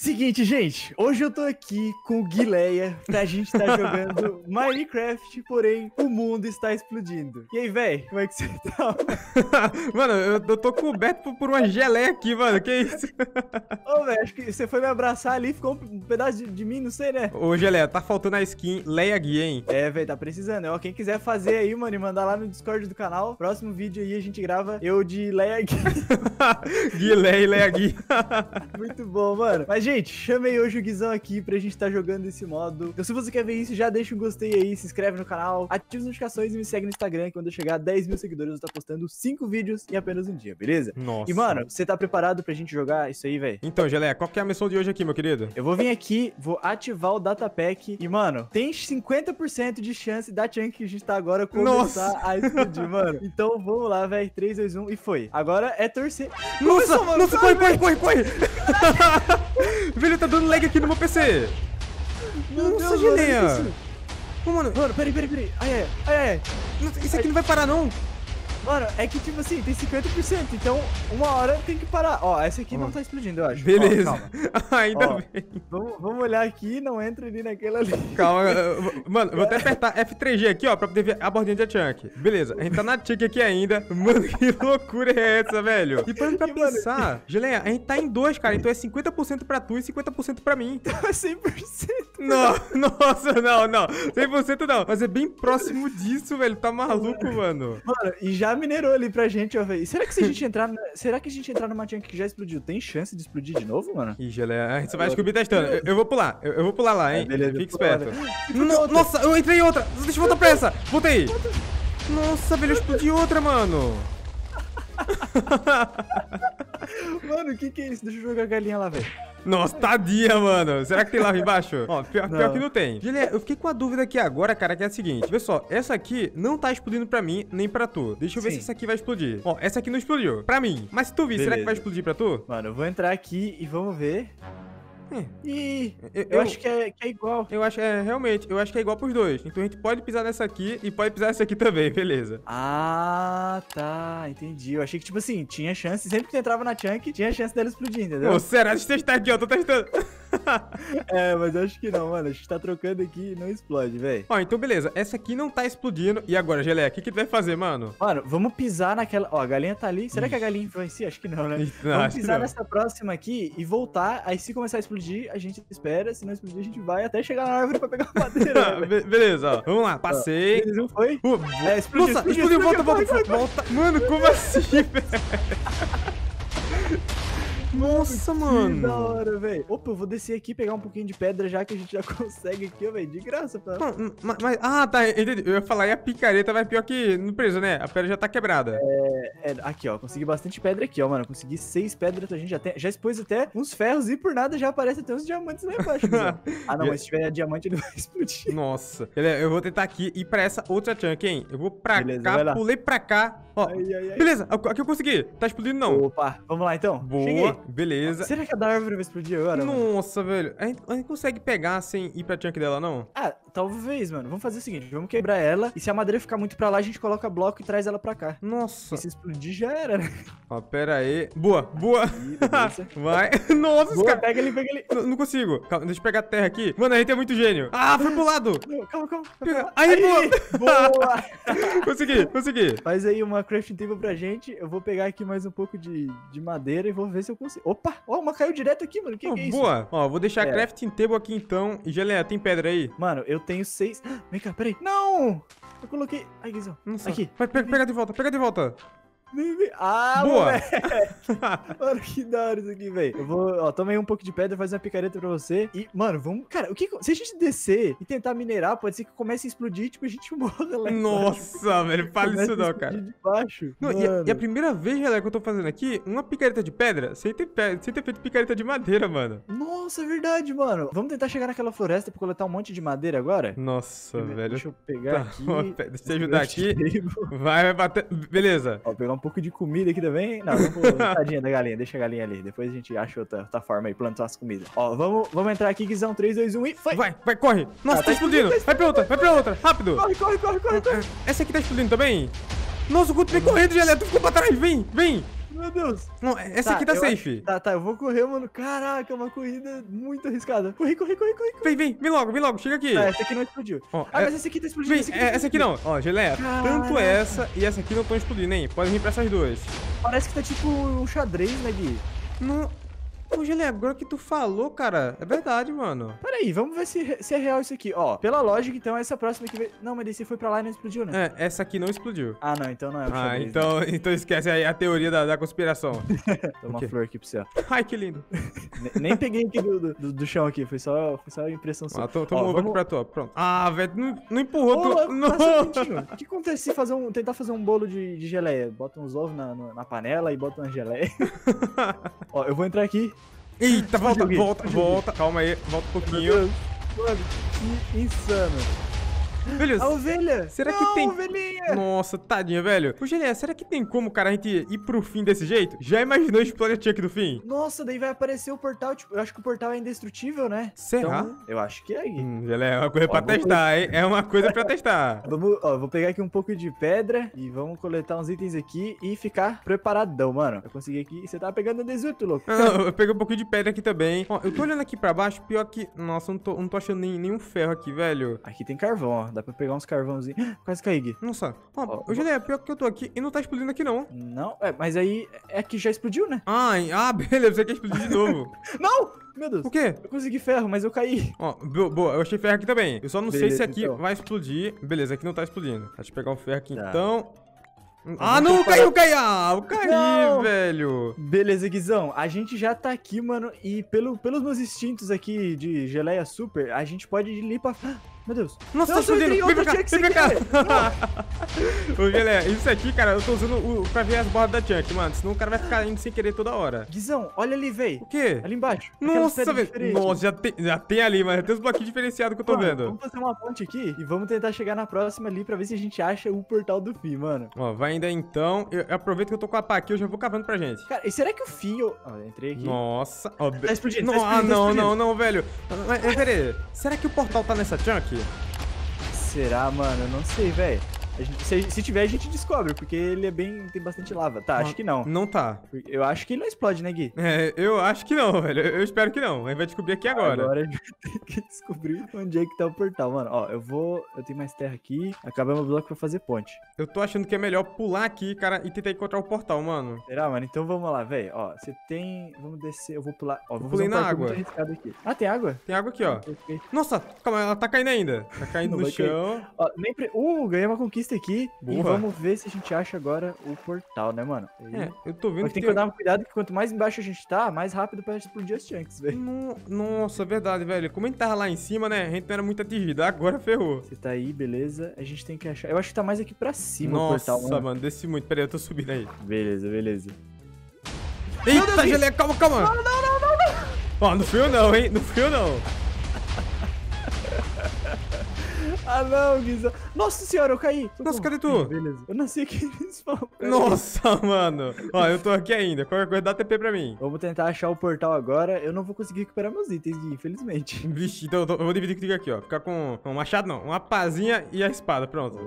Seguinte, gente, hoje eu tô aqui com o Guileia pra gente estar tá jogando Minecraft, porém o mundo está explodindo. E aí, velho, como é que você tá? mano, eu, eu, tô coberto por, por, uma geleia aqui, mano, que isso? Ô, velho, acho que você foi me abraçar ali, ficou um pedaço de, de, mim, não sei, né? Ô, geleia, tá faltando a skin Leia Gui, hein? É, velho, tá precisando. Ó, quem quiser fazer aí, mano, e mandar lá no Discord do canal, próximo vídeo aí a gente grava eu de Leia Gui. Guileia e Leia Gui. Muito bom, mano. Mas, gente, chamei hoje o Guizão aqui pra gente estar tá jogando esse modo. Então se você quer ver isso, já deixa um gostei aí, se inscreve no canal, ativa as notificações e me segue no Instagram, que quando eu chegar a 10 mil seguidores eu vou estar postando 5 vídeos em apenas um dia, beleza? Nossa. E mano, você tá preparado pra gente jogar isso aí, velho? Então, Gelé, qual que é a missão de hoje aqui, meu querido? Eu vou vir aqui, vou ativar o Datapack e, mano, tem 50% de chance da chunk que a gente tá agora começar Nossa. a explodir, mano. Então vamos lá, velho. 3, 2, 1 e foi. Agora é torcer. Nossa, Começou, nossa, corre, corre, corre, corre, Velho, tá dando lag aqui no meu PC. Meu Nossa, Deus, Gileia. Mano, mano, peraí, peraí, peraí. Ai, ai, ai, ai. Isso aqui não vai parar, não. Mano, é que tipo assim, tem 50%, então uma hora tem que parar. Ó, essa aqui não tá explodindo, eu acho. Beleza. Ó, Ainda Ó, bem. Vamos, vamos olhar aqui, não entra ali naquela ali. Calma, mano, vou até apertar F3G aqui, ó, pra poder ver a bordinha de chunk. Beleza, a gente tá na chunk aqui ainda. Mano, que loucura é essa, velho? E pra, pra pensar, mano... Geleia, a gente tá em dois, cara, então é 50% pra tu e 50% pra mim. Então é 100%. Não, nossa, não, não. 100% não. Mas é bem próximo disso, velho. Tá maluco, mano. Mano, e já minerou ali pra gente, ó, velho. Será que se a gente entrar. Será que a gente entrar numa chunk que já explodiu, tem chance de explodir de novo, mano? Ih, Gelé, a gente vai descobrir testando. Eu, eu, vou pular, eu, eu, vou pular lá, hein? É, beleza, Fique esperto. No, nossa, eu entrei em outra. Deixa eu voltar pra essa. Voltei. Nossa, velho, eu explodi outra, mano. mano, o que que é isso? Deixa eu jogar a galinha lá, velho. Nossa, tadinha, mano. Será que tem lava embaixo? Ó, pior, pior que não tem. Julia, eu fiquei com a dúvida aqui agora, cara, que é a seguinte. Vê só, essa aqui não tá explodindo pra mim, nem pra tu. Deixa eu ver Sim. se essa aqui vai explodir. Ó, essa aqui não explodiu. Pra mim. Mas se tu vir, Beleza. será que vai explodir pra tu? Mano, eu vou entrar aqui e vamos ver. É. E eu, eu, acho que é, que é, igual. Eu acho, é, realmente, eu acho que é igual pros dois. Então a gente pode pisar nessa aqui e pode pisar nessa aqui também, beleza. Ah, tá, entendi. Eu achei que, tipo assim, tinha chance, sempre que entrava na chunk, tinha chance dela explodir, entendeu? Ô, será? Deixa eu testar aqui, ó, tô testando. é, mas acho que não, mano. A gente tá trocando aqui e não explode, velho. Ó, então beleza. Essa aqui não tá explodindo. E agora, Geleia, o que que tu vai fazer, mano? Mano, vamos pisar naquela... Ó, a galinha tá ali. Será Ixi. que a galinha influencia? Acho que não, né? Não, vamos pisar nessa próxima aqui e voltar. Aí se começar a explodir, a gente espera. Se não explodir, a gente vai até chegar na árvore pra pegar a madeira. Be beleza, ó. Vamos lá. Passei. Não foi? Uh, é, explodiu, Nossa, explodiu, explodiu, volta, volta, volta, volta. Mano, como assim, velho? Nossa, mano. Que da hora, velho. Opa, eu vou descer aqui pegar um pouquinho de pedra já que a gente já consegue aqui, ó, velho. De graça, pra... mas, mas, ah, tá. Entendi. Eu ia falar, e a picareta vai pior que no preso, né? A pedra já tá quebrada. É, é, aqui, ó. Consegui bastante pedra aqui, ó, mano. Consegui seis pedras. A gente já, tem, já expôs até uns ferros e por nada já aparece até uns diamantes lá embaixo. ah, não, mas se tiver diamante ele vai explodir. Nossa. Eu vou tentar aqui ir pra essa outra chunk, hein? Eu vou pra Beleza, cá, pulei pra cá. Ó, ai, ai, ai. beleza. Aqui eu consegui. Tá explodindo, não. Opa, vamos lá, então. Boa. Cheguei. Beleza. Será que a da árvore vai explodir agora? Nossa, velho. A gente, a gente, consegue pegar sem ir pra chunk dela, não? Ah, talvez, mano. Vamos fazer o seguinte: vamos quebrar ela. E se a madeira ficar muito pra lá, a gente coloca bloco e traz ela pra cá. Nossa. E se explodir, já era, né? Ó, pera aí. Boa, boa. vai. Nossa, boa, cara. Pega ele, pega ele. Não, não, consigo. Calma, deixa eu pegar a terra aqui. Mano, a gente é muito gênio. Ah, foi pro lado. Não, calma, calma. calma. Aí, aí, boa. Boa. consegui, consegui. Faz aí uma crafting table pra gente. Eu vou pegar aqui mais um pouco de, de madeira e vou ver se eu consigo. Opa, ó, uma caiu direto aqui, mano. Que, oh, que é isso? Boa. Ó, vou deixar é. a crafting table aqui então. E Geleia, tem pedra aí? Mano, eu tenho seis. Vem cá, peraí. Não! Eu coloquei. Ai, Guizão. Aqui. Vai, pega, pega de volta, pega de volta. Ah, Boa! mano, que da hora isso aqui, velho. Eu vou, ó, tomei um pouco de pedra, fazer uma picareta pra você. E, mano, vamos. Cara, o que. Se a gente descer e tentar minerar, pode ser que comece a explodir, tipo, a gente morra lá. Nossa, velho, fala isso não, cara. De baixo. Não, e a, e, a, primeira vez, galera, que eu tô fazendo aqui, uma picareta de pedra sem ter, sem ter feito picareta de madeira, mano. Nossa, é verdade, mano. Vamos tentar chegar naquela floresta pra coletar um monte de madeira agora? Nossa, velho. Deixa eu pegar tá, aqui. Deixa eu ajudar aqui. Vai, vai bater. Beleza. Ó, pegar um pouco de comida aqui também. Não, vamos tadinha da galinha, deixa a galinha ali. Depois a gente acha outra, outra forma aí, plantar as comidas. Ó, vamos, vamos entrar aqui, Guizão. 3, 2, 1 e foi! Vai, vai, corre! Nossa, ah, tá, tá explodindo! Vai pra outra, vai pra outra, rápido! Corre, corre, corre, corre, corre! Essa aqui tá explodindo também? Nossa, o Guto vem correndo, Gelé, tu ficou pra trás, vem, vem! Meu Deus. Não, essa Tá, aqui tá eu safe. Tá, tá, eu vou correr, mano. Caraca, é uma corrida muito arriscada. Corre, corre, corre, corre. Vem, vem, vem logo, vem logo, chega aqui. Ah, essa aqui não explodiu. Ó, Ah, é- mas essa aqui tá explodindo. Vem, essa aqui, é, tá essa aqui não. Ó, Geleia, tanto Caraca. essa e essa aqui não estão explodindo, hein? Pode vir pra essas duas. Parece que tá tipo um xadrez, né, Gui? Não... Ô, Geleia, agora que tu falou, cara, é verdade, mano. Peraí, vamos ver se, se é real isso aqui. Ó, pela lógica, então, essa próxima aqui... vai- Não, mas você foi pra lá e não explodiu, né? É, essa aqui não explodiu. Ah, não, então não é o Ah, xadrez. então, então esquece aí a teoria da, da conspiração. Né? Tem uma o flor aqui pra você, ó. Ai, que lindo. Ne- Nem peguei aqui do, do, do chão aqui, foi só, foi só a impressão sua. Ah, tô, movendo vamos- aqui pra tu, ó. Pronto. Ah, velho, não, não empurrou Ô, tu. louco, Não. um. O que acontece se fazer um, tentar fazer um bolo de, de geleia? Bota uns ovos na, na, na panela e bota uma geleia. Ó, eu vou entrar aqui. Eita, volta, volta, volta. Calma aí, volta um pouquinho. Mano, que insano. Beleza. A ovelha! Será que Não, tem- ovelhinha! Nossa, tadinha, velho. Ô, Geleia, será que tem como, cara, a gente ir pro fim desse jeito? Já imaginou explodir a Chuck do fim? Nossa, daí vai aparecer o portal. Tipo, eu acho que o portal é indestrutível, né? Será? Então, eu acho que é aí. Hum, Geleia, é uma coisa Ó, pra vou testar, hein? É uma coisa pra testar. Vamos, ó, vou pegar aqui um pouco de pedra e vamos coletar uns itens aqui e ficar preparadão, mano. Eu consegui aqui. Você tava pegando 18, louco. Ah, eu peguei um pouquinho de pedra aqui também. Ó, eu tô olhando aqui pra baixo, pior que... Nossa, eu não tô, não tô achando nem, nenhum ferro aqui, velho. Aqui tem carvão, ó. Dá pra pegar uns carvãozinhos. Quase caí, Gui. Nossa, ó, Ó, ô, Geleia, pior que eu tô aqui e não tá explodindo aqui, não. Não, é, mas aí é que já explodiu, né? Ai, ah, beleza, você quer explodir de novo. Não! Meu Deus. O quê? Eu consegui ferro, mas eu caí. Ó, bo- boa, eu achei ferro aqui também. Eu só não sei Beleza, se aqui então. vai explodir. Beleza, aqui não tá explodindo. Deixa eu pegar o ferro aqui Tá. então. Ah, não, caiu, caiu! Ah, eu caí, Não! velho. Beleza, Guizão. A gente já tá aqui, mano. E pelo, pelos meus instintos aqui de geleia super, a gente pode ir ali pra. Ah, Meu Deus. Nossa, Nossa, eu entrei em Vem pra cá, outra vem pra Chunk cá. Ô, Gelé, isso aqui, cara, eu tô usando o, pra ver as bordas da Chunk, mano. Senão o cara vai ficar indo sem querer toda hora. Guizão, olha ali, véi. O quê? Ali embaixo. Nossa, velho. Nossa, já tem, já tem ali, mano. Tem uns bloquinhos diferenciados que eu tô Mano, vendo. Vamos fazer uma ponte aqui e vamos tentar chegar na próxima ali pra ver se a gente acha o portal do fim, mano. Ó, vai ainda então. Eu, aproveito que eu tô com a pá aqui, eu já vou cavando pra gente. Cara, e será que o fio. Ó, eu entrei aqui. Nossa. Ó, Tá explodindo, não, tá explodindo, ah, tá não, explodindo. não, não, velho. Mas, mas, pera aí. Será que o portal tá nessa Chunk? Será, mano? Eu não sei, velho. Gente- se, se tiver, a gente descobre, porque ele é bem. tem bastante lava. Tá, acho que não. Não tá. Eu acho que ele não explode, né, Gui? É, eu acho que não, velho. Eu espero que não. A gente vai descobrir aqui agora. Agora a gente tem que descobrir onde é que tá o portal, mano. Ó, eu vou. Eu tenho mais terra aqui. Acabamos o bloco pra fazer ponte. Eu tô achando que é melhor pular aqui, cara, e tentar encontrar o portal, mano. Será, mano? Então vamos lá, velho. Ó, você tem. Vamos descer. Eu vou pular. Ó, vou pulei fazer um na água. Ah, tem água? Tem água aqui, ó. Perfeito. Nossa, calma, ela tá caindo ainda. Tá caindo Não no chão. Ó, nem pre... Uh, ganhei uma conquista aqui. E Boa. vamos ver se a gente acha agora o portal, né, mano? É, eu tô vendo que tem que tomar cuidado que quanto mais embaixo a gente tá, mais rápido pra explodir as chunks, velho. No- Nossa, verdade, velho. Como a gente tava lá em cima, né? A gente não era muito atingido. Agora ferrou. Você tá aí, beleza. A gente tem que achar. Eu acho que tá mais aqui pra cima Nossa, o portal, mano. mano, desci muito. Pera aí, eu tô subindo aí. Beleza, beleza. Eita, geleia, calma, calma. Não, não, não, não, não. Ó, não fui eu não, hein? Não fui eu não. Ah, não, Guizão. Nossa senhora, eu caí. Nossa, cadê tu? Beleza. Eu nasci aqui aí. Nossa, mano. Ó, eu tô aqui ainda. Qualquer coisa dá TP pra mim. Vamos tentar achar o portal agora. Eu não vou conseguir recuperar meus itens, Gui, infelizmente. Vixe, então eu, tô- eu vou dividir contigo aqui, ó. Ficar com um machado, não. Uma pazinha e a espada, pronto.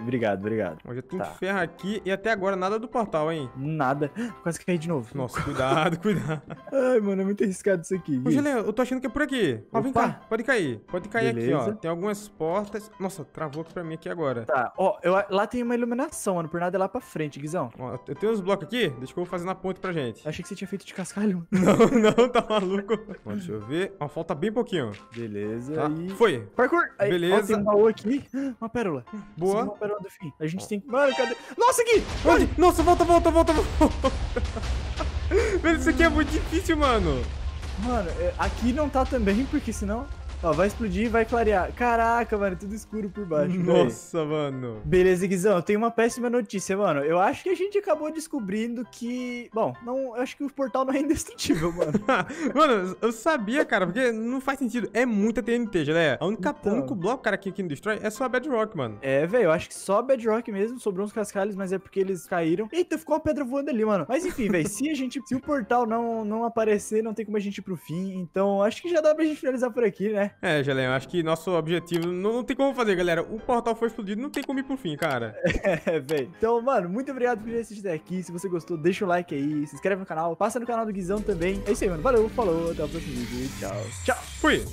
Obrigado, obrigado. Ó, já tem Tá. ferro aqui e até agora nada do portal, hein? Nada. Quase caí de novo. Nossa, cuidado, cuidado. Ai, mano, é muito arriscado isso aqui. Ô. Geleia, eu tô achando que é por aqui. Ó, vem Opa. cá. Pode cair. Pode cair aqui, ó. Beleza. Tem algumas portas. Nossa, travou aqui pra mim aqui agora. Tá, ó, eu, lá tem uma iluminação, mano. Por nada é lá pra frente, Guizão. Ó, eu tenho uns blocos aqui. Deixa que eu vou fazer na ponte pra gente. Eu achei que você tinha feito de cascalho. Não, não, tá maluco. Ó, deixa eu ver. Ó, falta bem pouquinho. Beleza. Tá? Aí... Foi. Parkour! Aí, Beleza. Ó, tem um baú aqui. Uma pérola. Boa. Uma pérola do fim. A gente tem que. Mano, cadê? Nossa, Gui! Onde? Nossa, volta, volta, volta, volta. Velho, isso aqui é muito difícil, mano. Mano, é, aqui não tá também, porque senão. Ó, vai explodir vai clarear. Caraca, mano, tudo escuro por baixo. Nossa, mano. Beleza, Guizão, eu tenho uma péssima notícia, mano. Eu acho que a gente acabou descobrindo que. Bom, não, eu acho que o portal não é indestrutível, mano. Mano, eu sabia, cara, porque não faz sentido. É muita TNT, né? A única, Então. O único bloco, cara, que não destrói é só a Bedrock, mano. É, velho, eu acho que só Bedrock mesmo, sobrou uns cascalhos, mas é porque eles caíram. Eita, ficou uma pedra voando ali, mano. Mas enfim, velho, se a gente, se o portal não, não aparecer, não tem como a gente ir pro fim. Então, acho que já dá pra gente finalizar por aqui, né? Né? É, Gelé, acho que nosso objetivo não, não, tem como fazer, galera. O portal foi explodido, não tem como ir pro fim, cara. É, velho. Então, mano, muito obrigado por assistir até aqui. Se você gostou, deixa o like aí, se inscreve no canal, passa no canal do Guizão também. É isso aí, mano. Valeu, falou, até o próximo vídeo. Tchau. Tchau. Fui.